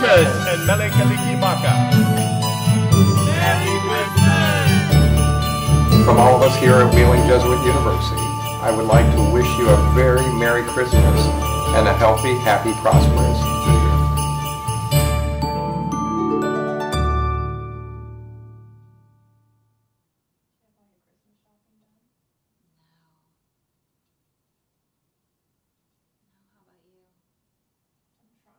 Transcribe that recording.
Christmas and Mele Kalikimaka. From all of us here at Wheeling Jesuit University, I would like to wish you a very Merry Christmas and a healthy, happy, prosperous